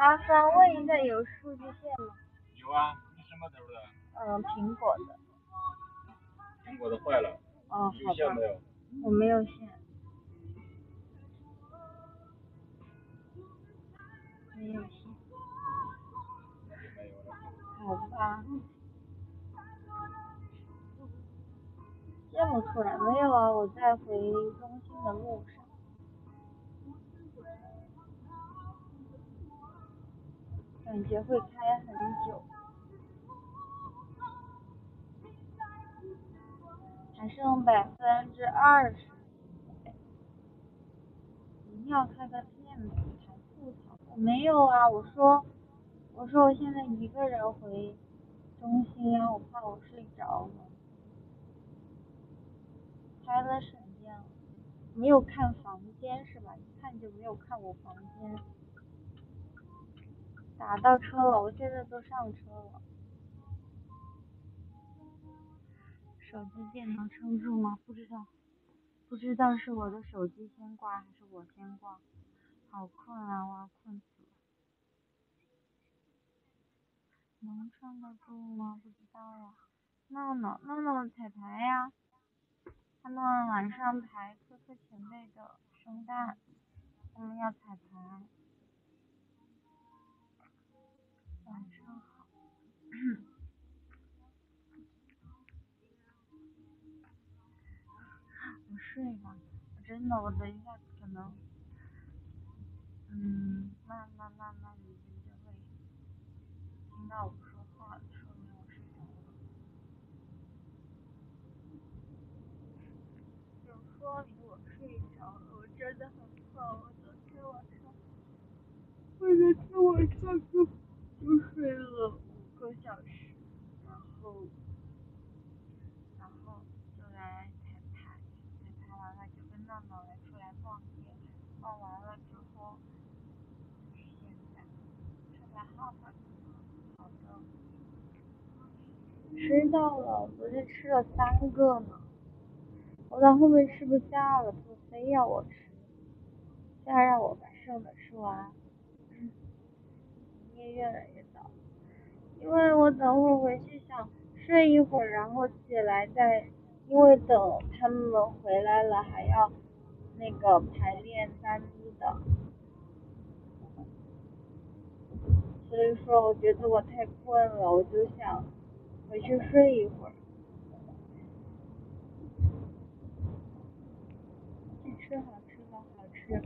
麻烦问一下有数据线吗？有啊，你什么头的？嗯，苹果的。苹果的坏了。哦，有线没有？我没有线。没有线。没有了。好吧。这么突然？没有啊，我在回中心的路上。感觉会开很久。还剩百分之二十。一定要开个电台吐槽。我没有啊，我说，我说我现在一个人回中心啊，我怕我睡着了。开了省电了，没有看房间是吧？一看就没有看我房间。打到车了，我现在都上车了。手机电能撑住吗？不知道，不知道是我的手机先挂还是我先挂。好困啊，我要困死了。能撑得住吗？不知道呀。闹闹，闹闹彩排呀。他们晚上排科科前辈的圣诞，他们要彩排。晚上好。我睡吧，真的，我等一下可能，嗯，慢慢慢慢你们就会听到我说话，说明我睡着了。就说明我睡着了，我真的很困，我昨天晚上，我昨天晚上就就睡了五个小时，然后，然后就来彩排，彩排完了就跟闹闹来出来逛街，逛完了之后，就是现在，出来好好好的，吃到了，昨天吃了三个呢。我到后面吃不下了，他非要我吃，非要让我把剩的吃完。越来越早，因为我等会回去想睡一会儿，然后起来再，因为等他们回来了还要那个排练单的，所以说我觉得我太困了，我就想回去睡一会儿。吃好吃的好吃，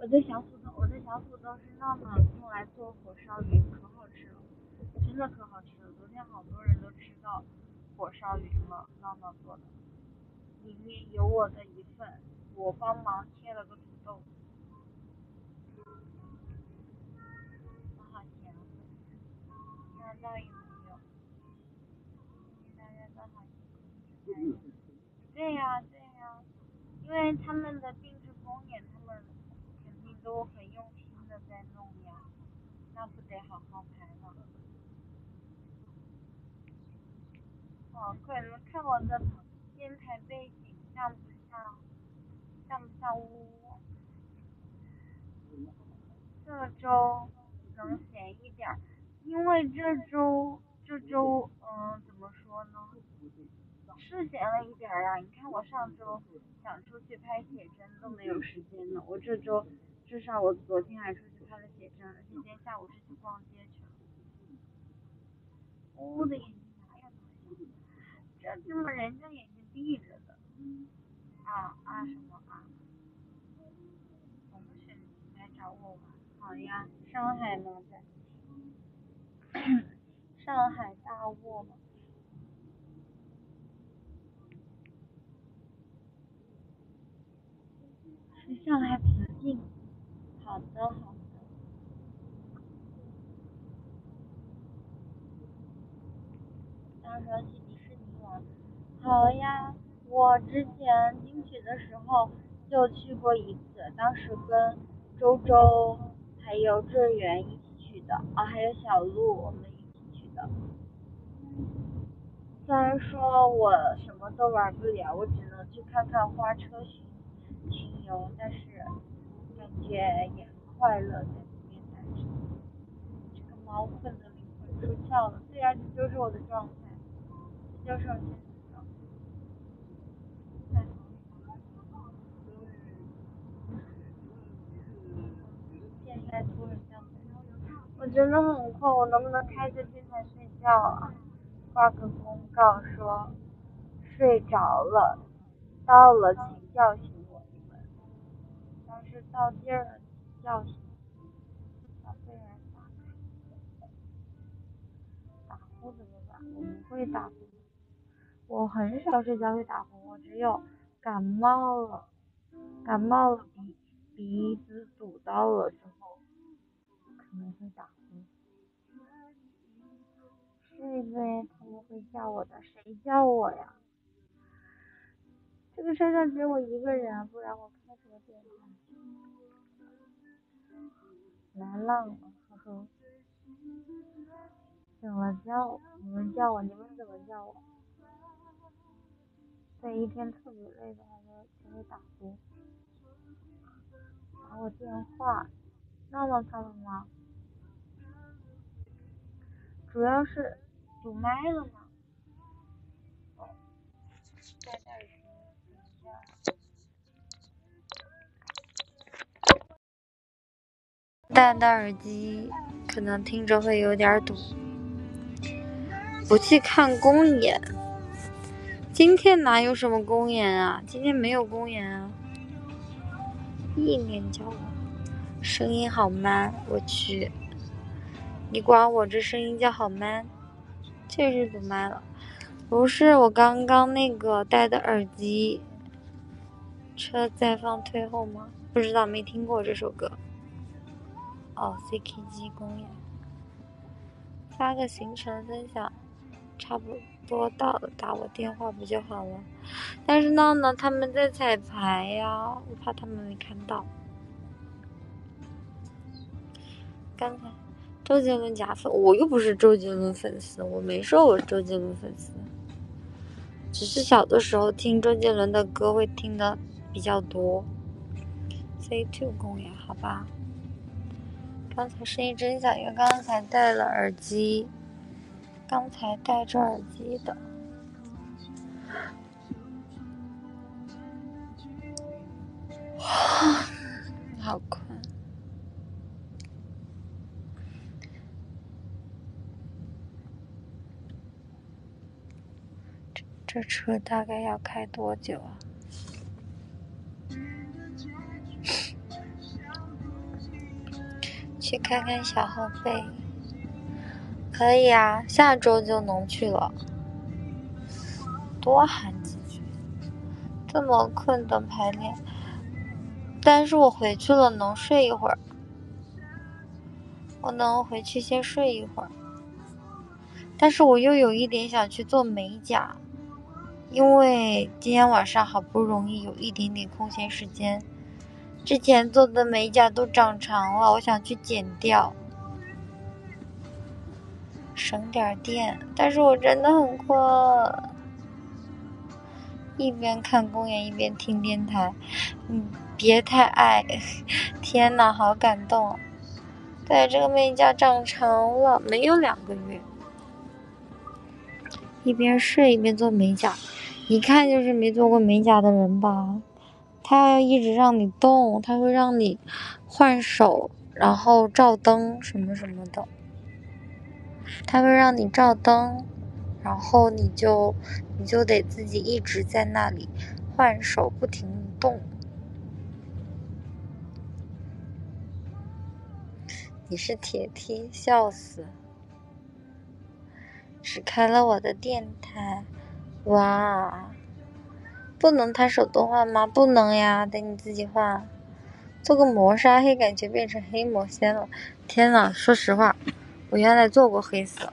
我的小土豆，我的小土豆是闹闹用来做火烧云，可好吃了，真的可好吃了。昨天好多人都吃到火烧云了，闹闹做的，里面有我的一份，我帮忙切了个土豆。我好咸，看到有没有？对呀对呀。因为他们的定制公演，他们肯定都很用心的在弄呀，那不得好好排吗？哦，快，你们看我的编排背景像不像？像不像我？这周能闲一点，因为这周这周嗯怎么说呢？是闲了一点呀，你看我上周。想出去拍写真都没有时间呢，我这周至少我昨天还出去拍了写真，而且今天下午是去逛街去了。我的眼睛哪有那么小？这怎么人家眼睛闭着的。啊啊什么啊？同学来找我玩，好呀，上海吗在？上海大卧吗？上海平静，好的好的。到时候去迪士尼玩，好呀。我之前进去的时候就去过一次，当时跟周周还有志远一起去的，啊还有小鹿我们一起去的。虽然说我什么都玩不了，我只能去看看花车巡巡游，但是。感觉也很快乐在里面待着。我困的灵魂出窍了。对呀，这就是我的状态，这就是我真的很困，我能不能开着电台睡觉啊？挂个公告说睡着了，到了请叫醒我。要是到地儿了叫醒，把被人打开。打呼怎么办？我不会打呼，我很少睡觉会打呼，我只有感冒了，感冒了鼻鼻子堵到了之后可能会打呼。睡呗，他们会叫我的，谁叫我呀？这个山上只有我一个人，不然我开什么电台？来浪了，呵呵。怎么叫，你们叫我，你们怎么叫我？在一天特别累的话，就就会打呼。打我电话，闹闹他们吗？主要是。堵麦了吗？戴戴耳机可能听着会有点堵。不去看公演，今天哪有什么公演啊？今天没有公演啊。意念叫我，声音好 man，我去，你管我这声音叫好 man？确实不 man 了，不是我刚刚那个戴的耳机。车在放退后吗？不知道，没听过这首歌。哦，CKG 公演，发个行程分享，差不多播到了，打我电话不就好了？但是闹闹他们在彩排呀，我怕他们没看到。刚才。周杰伦假粉，我又不是周杰伦粉丝，我没说我是周杰伦粉丝，只是小的时候听周杰伦的歌会听的比较多。C two 公演，好吧。刚才声音真小，因为刚才戴了耳机，刚才戴着耳机的。好困。这车大概要开多久啊？去看看小后背，可以啊，下周就能去了。多喊几句，这么困的排练，但是我回去了能睡一会儿，我能回去先睡一会儿，但是我又有一点想去做美甲。因为今天晚上好不容易有一点点空闲时间，之前做的美甲都长长了，我想去剪掉，省点电。但是我真的很困，一边看公演一边听电台，嗯，别太爱，天呐，好感动！对，这个美甲长长了，没有两个月，一边睡一边做美甲。一看就是没做过美甲的人吧？他要一直让你动，他会让你换手，然后照灯什么什么的。他们让你照灯，然后你就你就得自己一直在那里换手，不停动。你是铁 T，笑死！只开了我的电台。哇，不能他手动换吗？不能呀，得你自己换。做个磨砂黑，感觉变成黑魔仙了。天呐，说实话，我原来做过黑色，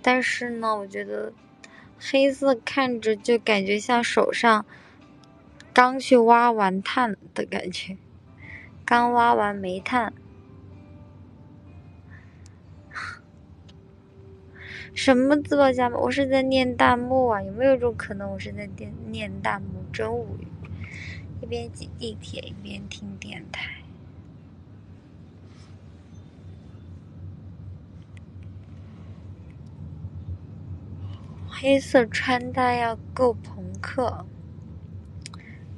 但是呢，我觉得黑色看着就感觉像手上刚去挖完炭的感觉，刚挖完煤炭。什么自报家门？我是在念弹幕啊！有没有一种可能，我是在念念弹幕？真无语！一边挤地铁一边听电台。黑色穿搭要够朋克。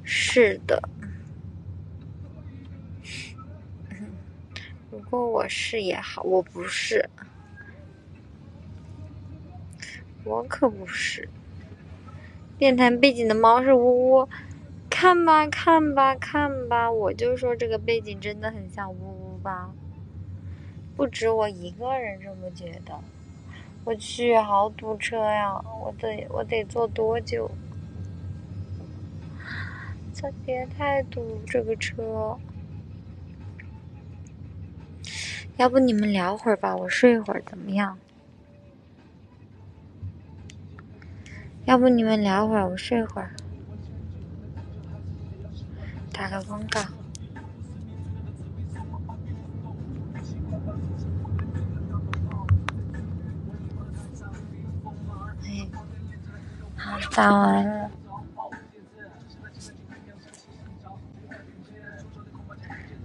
是的。如果我是也好，我不是。我可不是。电台背景的猫是呜呜，看吧看吧看吧，我就说这个背景真的很像呜呜吧。不止我一个人这么觉得。我去，好堵车呀！我得我得坐多久？这别太堵这个车。要不你们聊会儿吧，我睡会儿怎么样？要不你们聊会儿，我睡会儿。打个广告。打完了。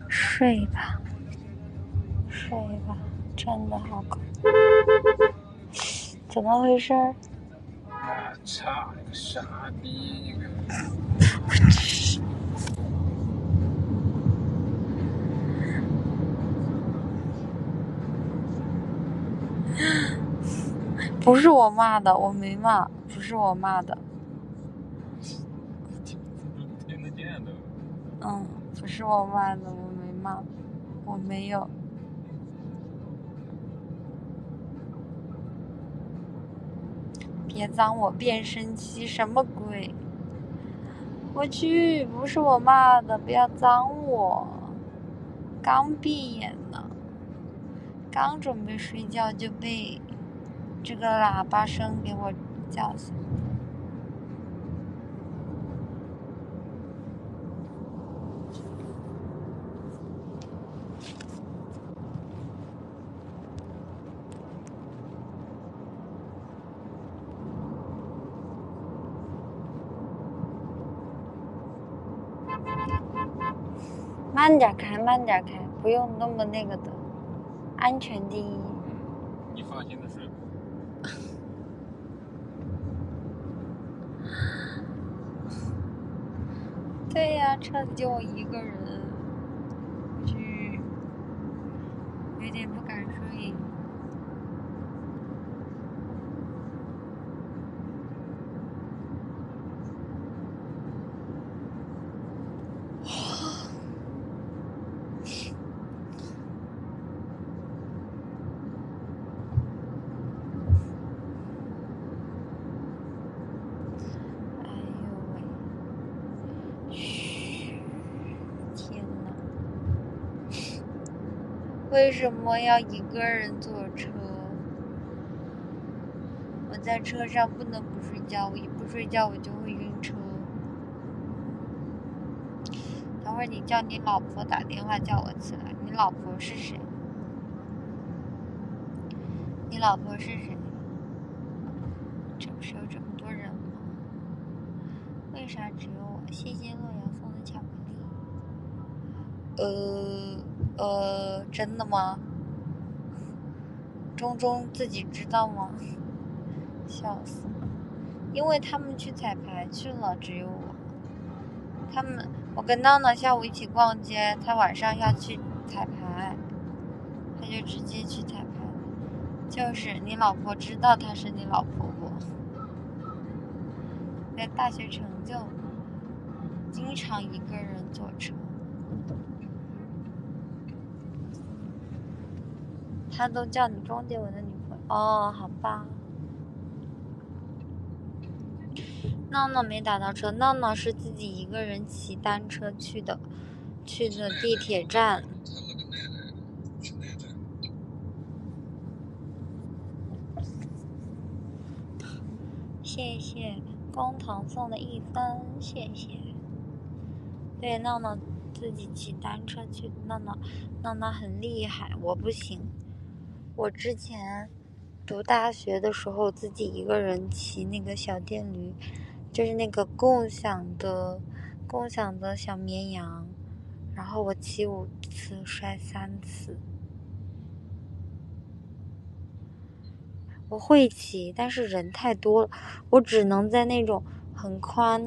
睡吧，睡吧，真的好困。怎么回事？我操你个傻逼！不是我骂的，我没骂，是我骂的。听得见的。嗯，不是我骂的，我没骂，我没有。别脏我变声器，什么鬼？我去，不是我骂的，不要脏我。刚闭眼呢，刚准备睡觉就被这个喇叭声给我叫醒。慢点开，慢点开，不用那么那个的，安全第一。你放心的睡。对呀，车里就我一个人，去，有点不敢睡。哎呦喂！嘘，天呐，为什么要一个人坐车？我在车上不能不睡觉，我一不睡觉我就会晕车。等会儿你叫你老婆打电话叫我起来，你老婆是谁？你老婆是谁？这不是有这么多人吗？为啥只有我？谢谢洛阳送的巧克力。呃呃，真的吗？中中自己知道吗？笑死！因为他们去彩排去了，只有我。他们，我跟闹闹下午一起逛街，他晚上要去彩排，他就直接去彩排。就是你老婆知道他是你老婆不？在大学城就经常一个人坐车。他都叫你钟姐我的女朋友哦，好吧。闹闹没打到车，闹闹是自己一个人骑单车去的，去的地铁站。谢谢工藤送的一分，谢谢。对，闹闹自己骑单车去，闹闹闹闹很厉害，我不行。我之前读大学的时候，自己一个人骑那个小电驴，就是那个共享的共享的小绵羊，然后我骑五次，摔三次。我会骑，但是人太多了，我只能在那种很宽、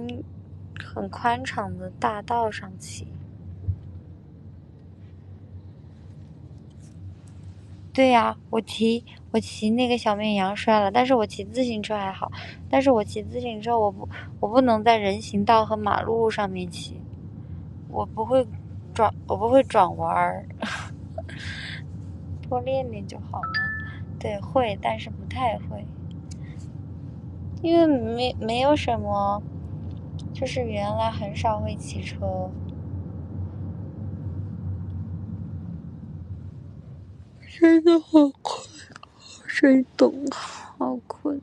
很宽敞的大道上骑。对呀，我骑我骑那个小绵羊摔了，但是我骑自行车还好。但是我骑自行车，我不我不能在人行道和马路上面骑，我不会转我不会转弯儿，多练练就好了。对，会，但是不太会，因为没没有什么，就是原来很少会骑车。真的好困，谁懂？好困。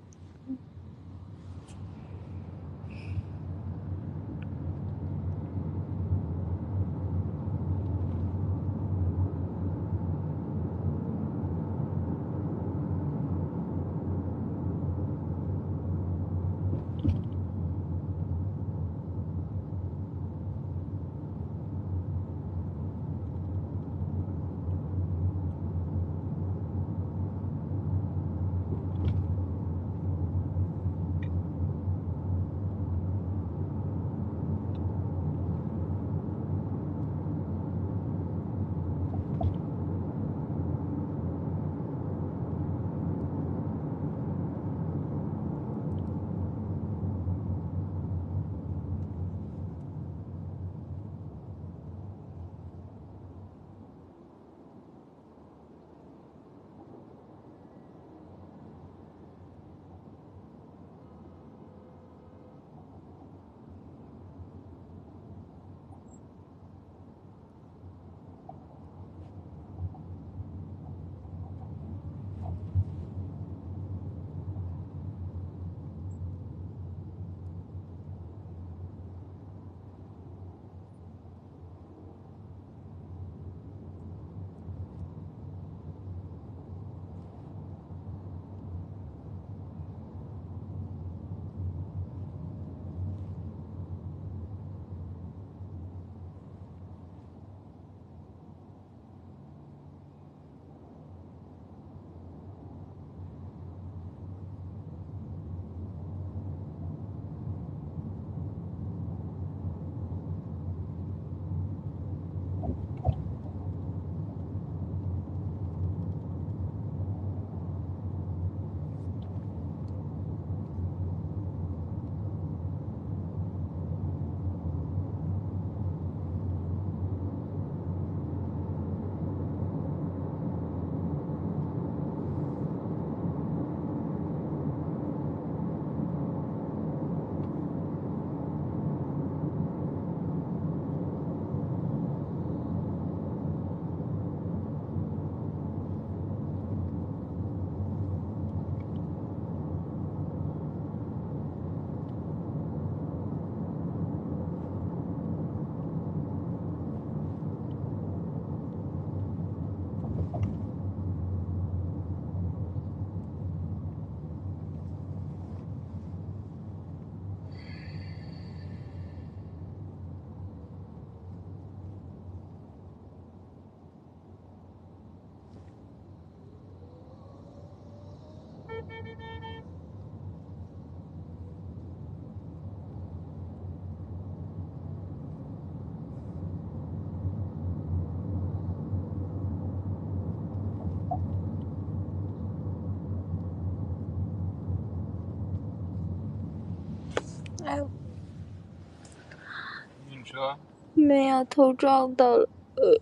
没有，头撞到了。呃。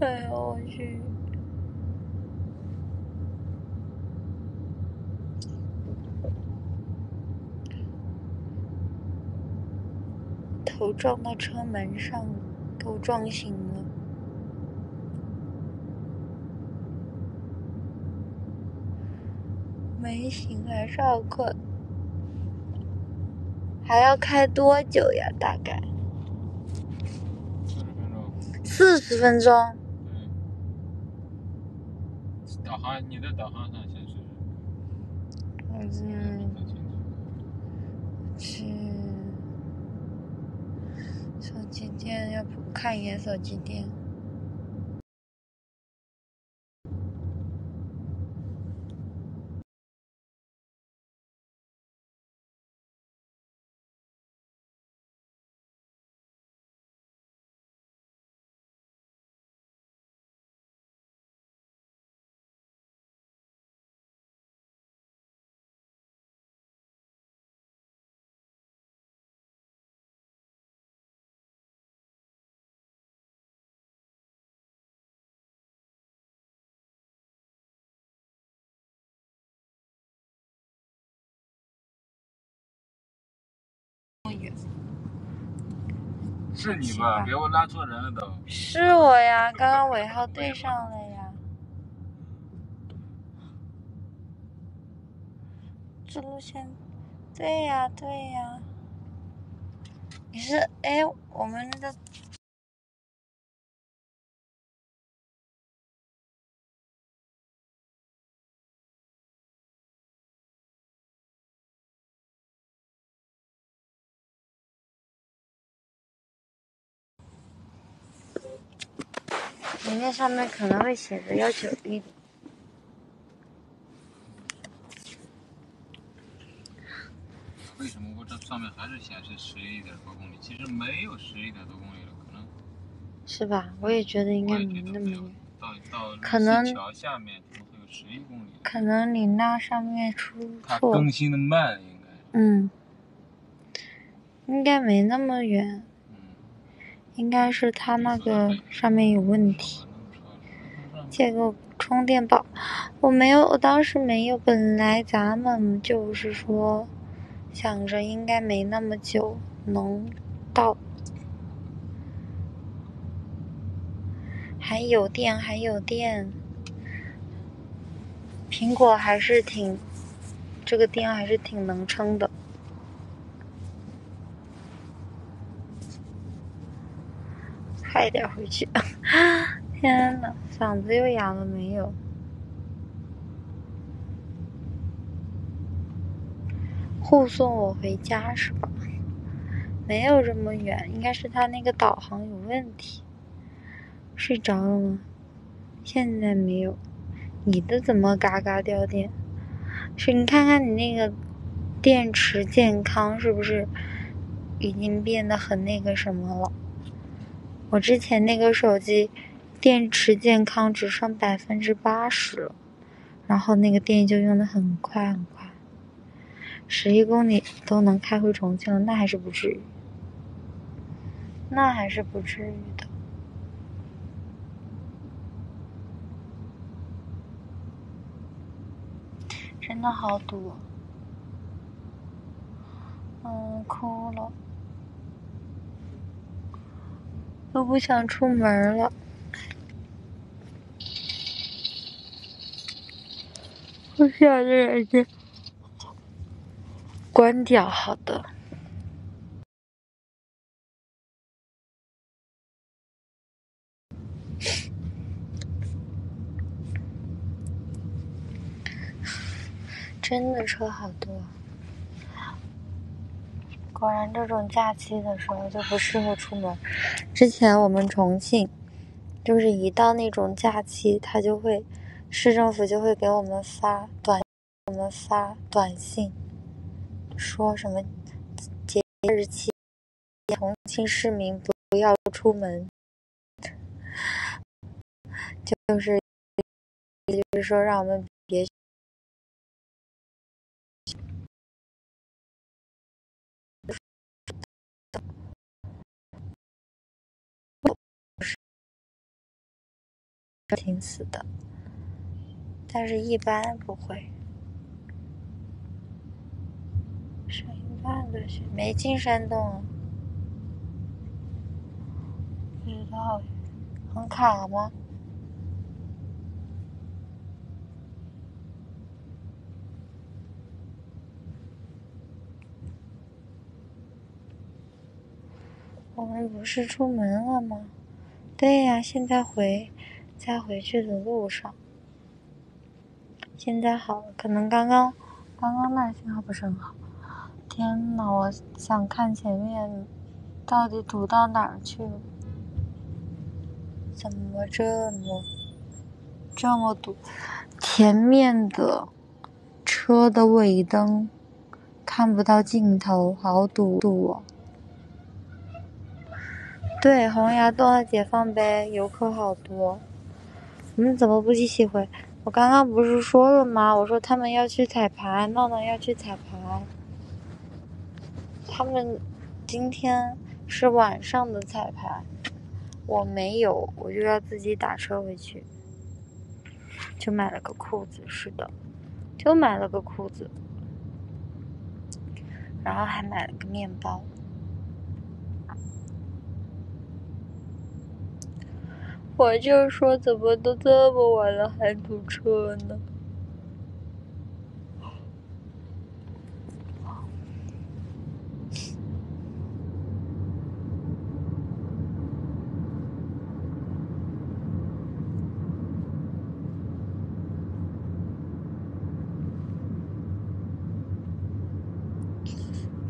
哎呀，我去！头撞到车门上了，给我撞醒了。没醒，还是好困。还要开多久呀？大概？四十分钟。四十分钟。对。导航，你的导航上显示。嗯。去。手机店，要不看一眼手机电。是你吧？给我拉错人了都。是我呀，刚刚尾号对上了呀。这路线，对呀对呀。你是哎，我们的。人家上面可能会写着要求一。为什么我这上面还是显示十一点多公里？其实没有十一点多公里了，可能。是吧？我也觉得应该没那么远。到到可能桥下面怎么会有十一公里？可能你那上面出它错。更新的慢，应该。嗯。应该没那么远。应该是它那个上面有问题。借个充电宝，我没有，我当时没有。本来咱们就是说，想着应该没那么久能到，还有电，还有电。苹果还是挺，这个电还是挺能撑的。快点回去！天呐，嗓子又哑了没有？护送我回家是吧？没有这么远，应该是他那个导航有问题。睡着了吗？现在没有。你的怎么嘎嘎掉电？是你看看你那个电池健康是不是已经变得很那个什么了？我之前那个手机电池健康只剩百分之八十了，然后那个电就用的很快很快，十一公里都能开回重庆了，那还是不至于，那还是不至于的，真的好堵，嗯，哭了。都不想出门了，我想着眼睛关掉，好的。真的车好多。果然，这种假期的时候就不适合出门。之前我们重庆，就是一到那种假期，他就会市政府就会给我们发短，我们发短信，说什么节日期，重庆市民不要出门，就是就是说让我们别。挺死的，但是一般不会。剩一半的血没进山洞，不知道，很卡吗？我们不是出门了吗？对呀，现在回。在回去的路上，现在好了，可能刚刚刚刚那信号不是很好。天呐，我想看前面到底堵到哪儿去了。怎么这么这么堵？前面的车的尾灯看不到尽头，好堵堵哦。对，洪崖洞要解放呗，游客好多。你们怎么不一起回？我刚刚不是说了吗？我说他们要去彩排，闹闹要去彩排。他们今天是晚上的彩排，我没有，我就要自己打车回去。就买了个裤子，是的，就买了个裤子，然后还买了个面包。我就说，怎么都这么晚了还堵车呢？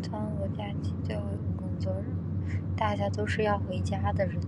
端午假期最后一个工作日，大家都是要回家的人。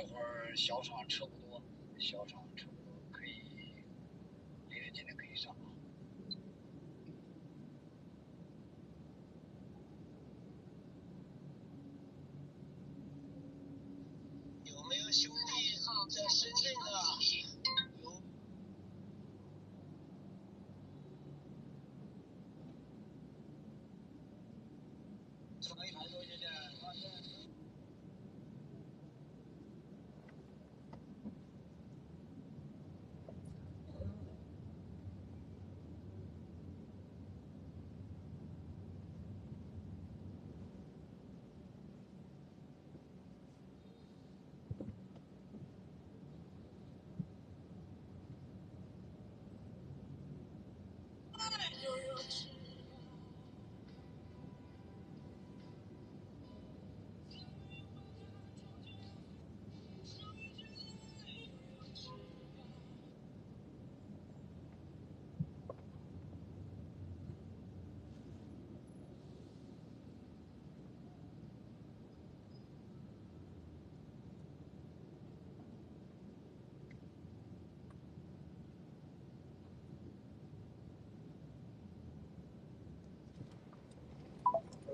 这会儿小厂车不多，小厂。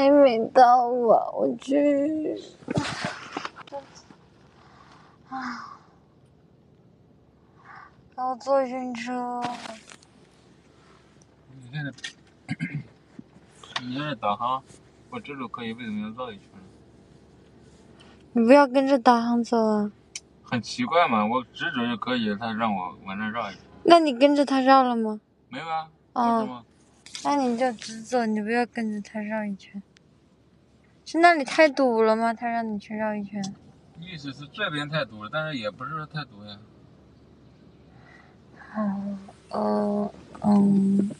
还没到啊！我去，啊，我坐晕车。你看这，你看这导航，我这都可以，为什么要绕一圈？你不要跟着导航走啊！很奇怪嘛，我直走就可以，他让我往那绕一圈。那你跟着他绕了吗？没有啊？哦？那你就直走，你不要跟着他绕一圈。是那里太堵了吗？他让你去绕一圈。意思是这边太堵了，但是也不是说太堵呀。哦，呃，嗯，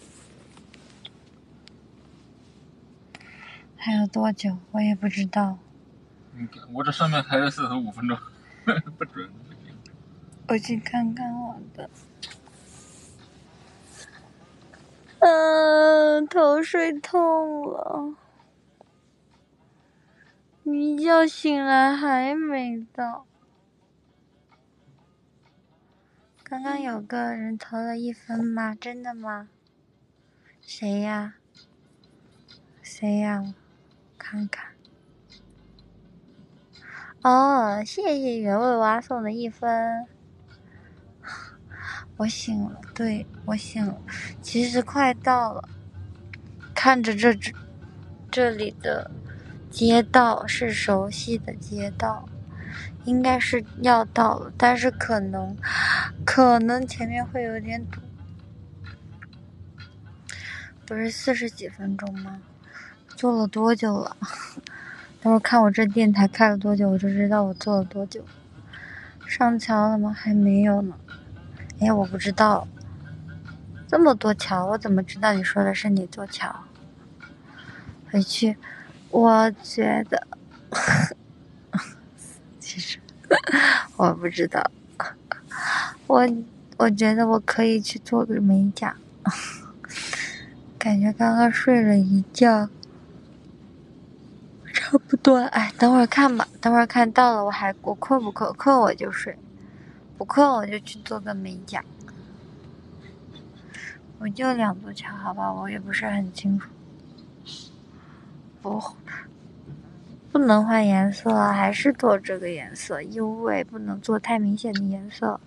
还有多久？我也不知道。你看我这上面还有四十五分钟，不准。我去看看我的。嗯、头睡痛了，一觉醒来还没到。刚刚有个人投了一分吗？真的吗？谁呀？谁呀？看看。哦，谢谢原味蛙送的一分。我醒了，对我醒了，其实快到了。看着这这这里的街道是熟悉的街道，应该是要到了，但是可能可能前面会有点堵。不是四十几分钟吗？坐了多久了？等会儿看我这电台开了多久，我就知道我坐了多久。上桥了吗？还没有呢。哎，我不知道，这么多桥，我怎么知道你说的是哪座桥？回去，我觉得，其实我不知道，我我觉得我可以去做个美甲，感觉刚刚睡了一觉，差不多。哎，等会儿看吧，等会儿看到了，我还我困不困？困我就睡。不困我就去做个美甲。我就两座桥，好吧，我也不是很清楚。不，不能换颜色，还是做这个颜色，因为不能做太明显的颜色，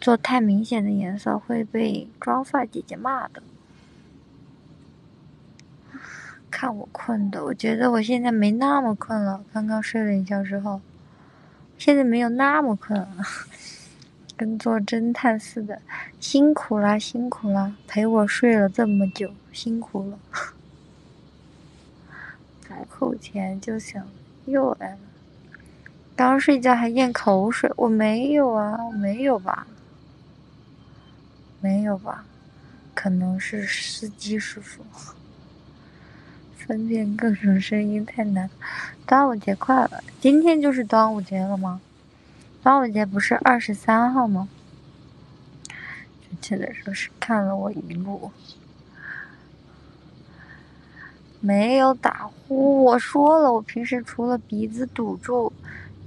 做太明显的颜色会被妆发姐姐骂的。看我困的，我觉得我现在没那么困了，刚刚睡了一觉之后，现在没有那么困了。跟做侦探似的，辛苦啦，辛苦啦，陪我睡了这么久，辛苦了。不扣钱就行，又来了。刚睡觉还咽口水，我没有啊，没有吧？没有吧？可能是司机师傅。分辨各种声音太难。端午节快乐！今天就是端午节了吗？端午节不是二十三号吗？准确的说是看了我一路，没有打呼。我说了，我平时除了鼻子堵住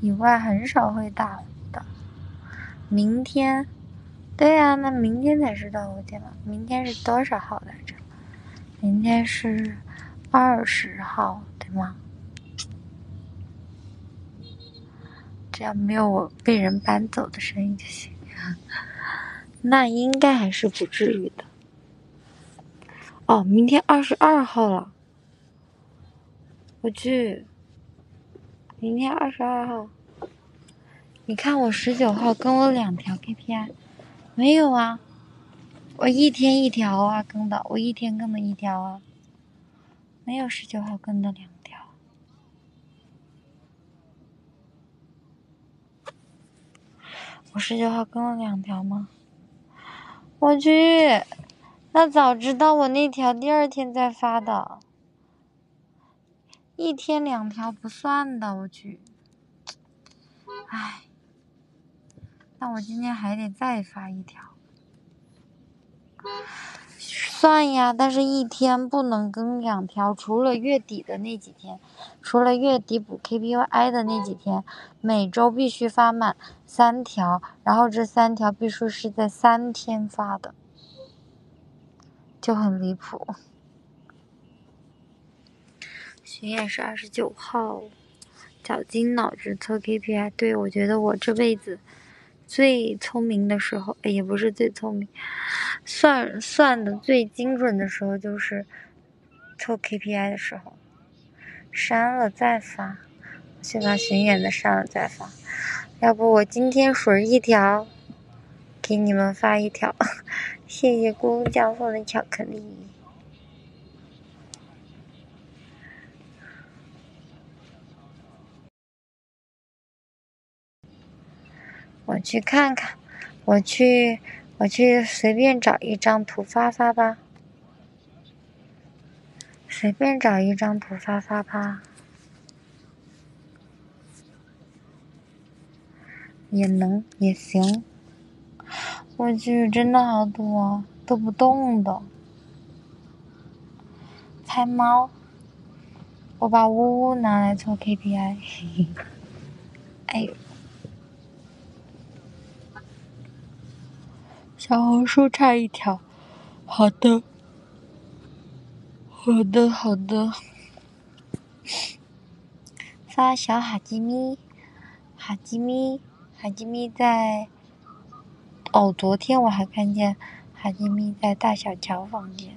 以外，很少会打呼的。明天，对呀、那明天才是端午节嘛？明天是多少号来着？明天是二十号，对吗？只要没有我被人搬走的声音就行。那应该还是不至于的。哦，明天二十二号了，我去，明天二十二号。你看我十九号更了两条 KPI，没有啊？我一天一条啊更的，我一天更的一条啊，没有十九号更的两条。我十九号更了两条吗？我去，那早知道我那条第二天再发的，一天两条不算的，我去。唉，那我今天还得再发一条。算呀，但是一天不能更两条，除了月底的那几天，除了月底补 KPI 的那几天，每周必须发满三条，然后这三条必须是在三天发的，就很离谱。巡演是二十九号，绞尽脑汁测 KPI。对，我觉得我这辈子最聪明的时候，也不是最聪明，算算的最精准的时候就是测 KPI 的时候。删了再发，先把巡演的删了再发。要不我今天水一条，给你们发一条。谢谢姑酱送的巧克力。我去看看，我去，我去随便找一张图发发吧，随便找一张图发发吧，也能也行。我去，真的好多，都不动的。拍猫，我把呜呜拿来做 KPI，嘿嘿。哎呦。小红书差一条，好的，好的，好的。发小哈基米，哈基米，哈基米在。哦，昨天我还看见哈基米在大小乔房间，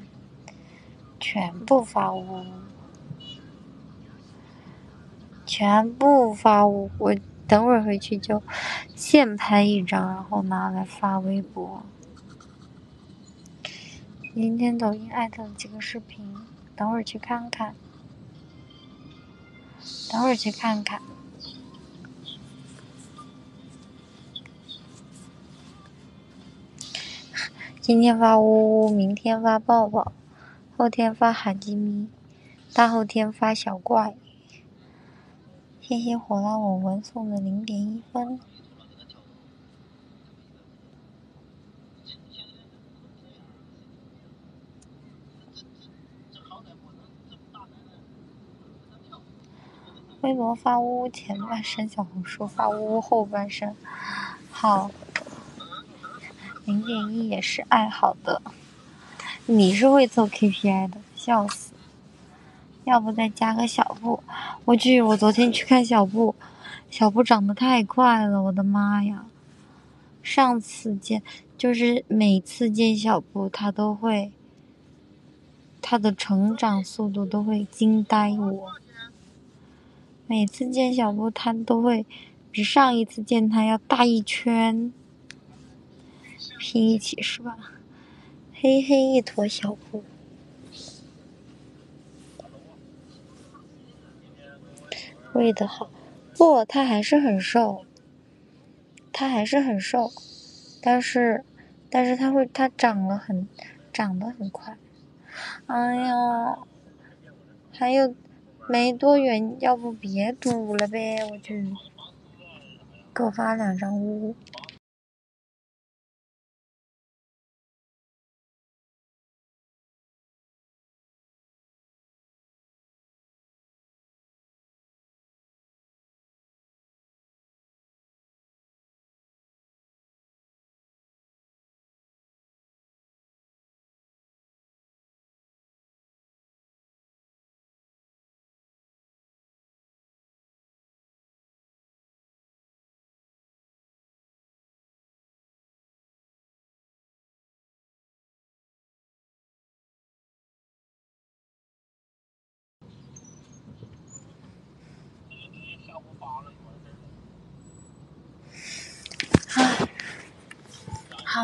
全部发呜，全部发呜。我等会儿回去就现拍一张，然后拿来发微博。今天抖音艾特了几个视频，等会儿去看看。等会儿去看看。今天发呜呜，明天发抱抱，后天发哈基米，大后天发小怪。谢谢火辣我文送的零点一分。微博发呜呜前半生，小红书发呜呜后半生。好，零点一也是爱好的。你是会做 KPI 的，笑死！要不再加个小布？我去，我昨天去看小布，小布长得太快了，我的妈呀！上次见就是每次见小布，他都会，他的成长速度都会惊呆我。每次见小布，他都会比上一次见他要大一圈。拼一起是吧？黑黑一坨小布，喂的好。不，他还是很瘦，他还是很瘦，但是，但是他会，他长了很，长得很快。哎呀，还有。没多远，要不别赌了呗？我去，给我发两张呜。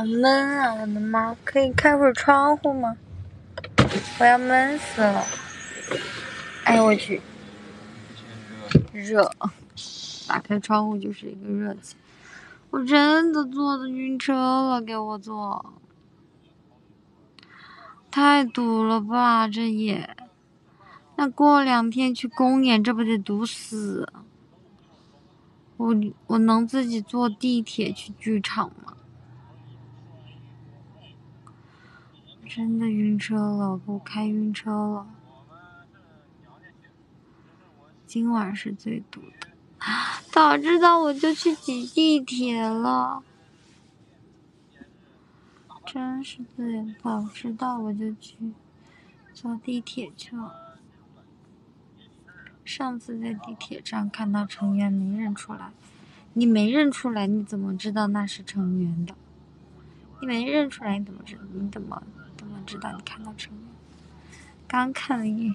好闷啊！我的妈，可以开会窗户吗？我要闷死了！哎呦我去，热，打开窗户就是一个热气。我真的坐的晕车了，给我坐，太堵了吧？这也，那过两天去公演，这不得堵死？我我能自己坐地铁去剧场吗？真的晕车了，给我开晕车了。今晚是最堵的，早知道我就去挤地铁了。真是醉了，早知道我就去坐地铁去了。上次在地铁站看到成员没认出来，你没认出来，你怎么知道那是成员的？你没认出来，你怎么知道？你怎么怎么知道你看到成员？刚看了一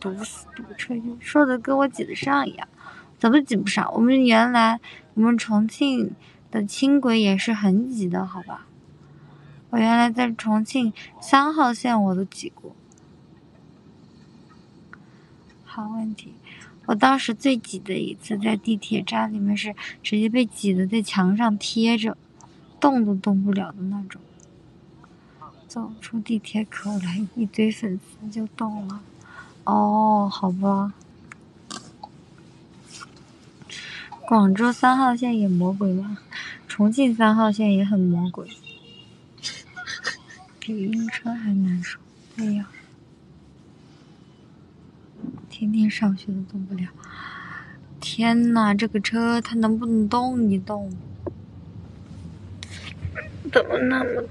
堵死堵车，说的跟我挤得上一样，怎么挤不上？我们原来我们重庆的轻轨也是很挤的，好吧？我原来在重庆三号线我都挤过。好问题，我当时最挤的一次在地铁站里面是直接被挤的在墙上贴着，动都动不了的那种。走出地铁口来，一堆粉丝就动了。哦，好吧。广州三号线也魔鬼吗？重庆三号线也很魔鬼，比晕车还难受。哎呀。天天上学都动不了，天呐，这个车它能不能动一动？怎么那么，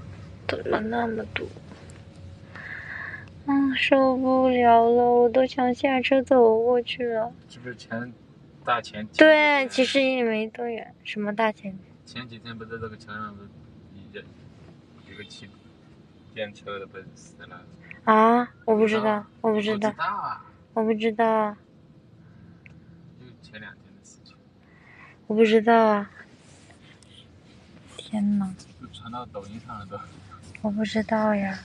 怎么那么堵？嗯，受不了了，我都想下车走过去了。这不是前大前？对，其实也没多远。什么大前？前几天不是这个桥上不是一个一个骑电车的不是死了？啊，我不知道，我不知道。知道啊。我不知道啊。就前两天的事情。我不知道啊。天呐。就传到抖音上了都。我不知道呀。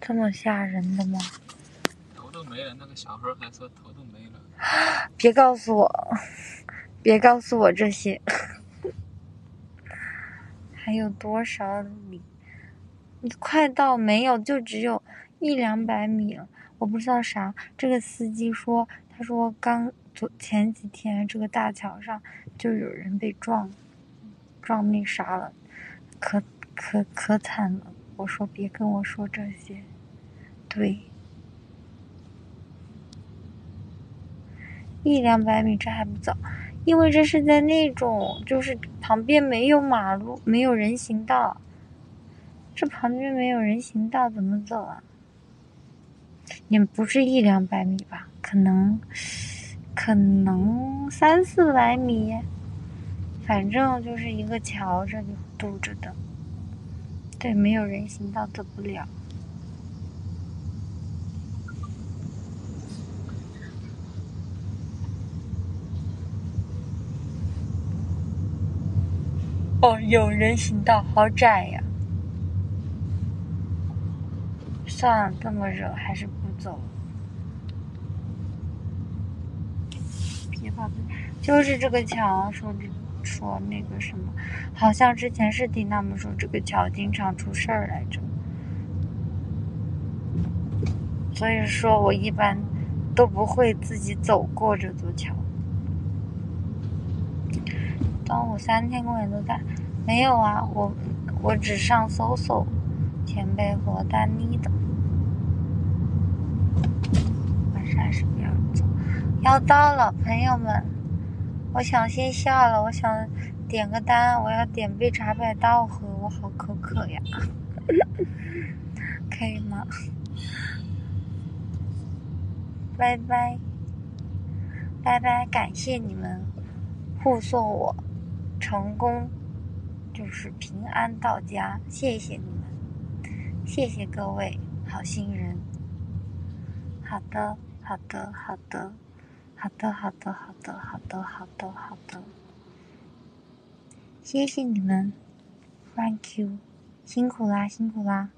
这么吓人的吗？头都没了，那个小孩还说头都没了。别告诉我，别告诉我这些。还有多少米？快到没有？就只有一两百米了。我不知道啥，这个司机说，他说刚昨前几天这个大桥上就有人被撞，撞那啥了，可可可惨了。我说别跟我说这些，对，一两百米这还不早，因为这是在那种就是旁边没有马路，没有人行道，这旁边没有人行道怎么走啊？也不是一两百米吧，可能，可能三四百米，反正就是一个桥这里堵着的，对，没有人行道走不了。哦，有人行道，好窄呀。算了，这么热，还是不走。别怕，就是这个墙，说说那个什么，好像之前是听他们说这个桥经常出事儿来着。所以说我一般都不会自己走过这座桥。端午三天公园都在，没有啊，我我只上搜搜，前辈和丹妮的。晚上还是不要走，要到了，朋友们，我想先下了，我想点个单，我要点杯茶百道喝，我好口渴呀，可以吗？拜拜，拜拜，感谢你们护送我成功，就是平安到家，谢谢你们，谢谢各位好心人，好的。好的，好的，好的，好的，好的，好的，好的，好的，谢谢你们，Thank you，辛苦啦，辛苦啦，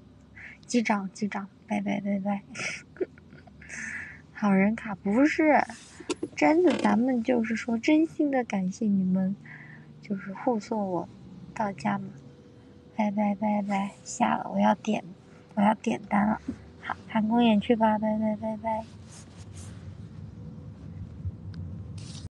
机长，机长，拜拜，拜拜，好人卡不是真的，咱们就是说真心的感谢你们，就是护送我到家嘛，拜拜，拜拜，下了，我要点，我要点单了，好，看公演去吧，拜拜，拜拜。